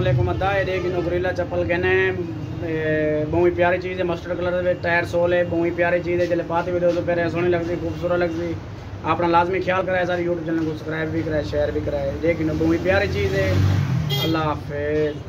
असलम अदा ये देखिए नौकरीला चप्पल कहने बहुत ही प्यारी चीज़ है मस्टर्ड कलर में टायर सोल है, बहुत ही प्यारी चीज़ है। जल्द पाती भी तो पहले सोहनी लगती, खूबसूरत लगती। अपना लाजमी ख्याल कराए सारे यूट्यूब चैनल को सब्सक्राइब भी कराए शेयर भी कराए देखिए बहुत ही प्यारी चीज़ है। अल्लाह हाफिज़।